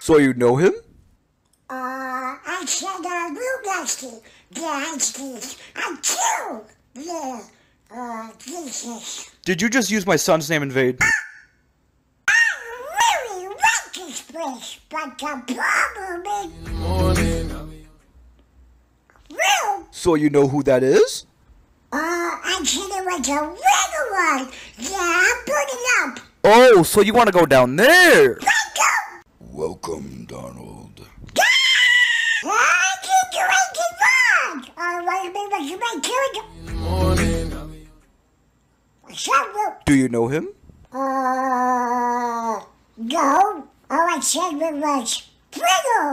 So you know him? Uh, I said, uh, real nasty. Nasty. I killed the, uh, Jesus. Did you just use my son's name in vain? I really like this place, but the problem is... Real So you know who that is? It was a regular one. Yeah, I put it up. Oh, so you want to go down there? Let go. Welcome, Donald. I didn't do anything wrong. Uh, what do you mean? What you mean? Killing you? What's up, Luke? Do you know him? Uh, no. All I said was Pringles.